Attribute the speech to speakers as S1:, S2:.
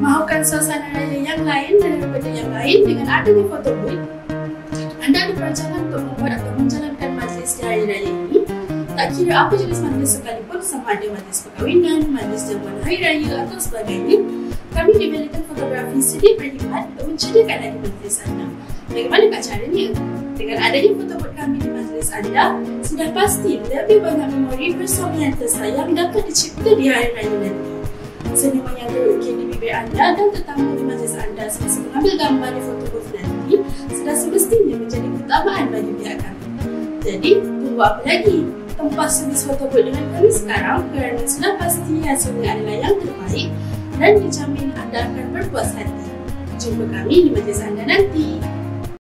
S1: Mahukan suasana raya yang lain daripada yang lain dengan adanya foto booth, anda ada perancangan untuk membuat atau menjalankan majlis di hari raya ini tak kira apa jenis majlis sekalipun sama ada majlis perkahwinan, majlis jamuan hari raya atau sebagainya kami di Fotografi sedia berkhidmat untuk mencediakan lagi majlis anda. Bagaimanakah caranya? Dengan adanya foto booth kami di majlis anda, sudah pasti lebih banyak memori persuamian tersayang dapat dicipta di hari raya nanti. Bibir anda dan tetamu di majlis anda semasa mengambil gambar di foto booth nanti sudah semestinya menjadi keutamaan bagi pihak kami. Jadi, tunggu apa lagi? Tempat servis foto booth dengan kami sekarang kerana sudah pasti hasilnya adalah yang terbaik dan dijamin anda akan berpuas hati. Jumpa kami di majlis anda nanti.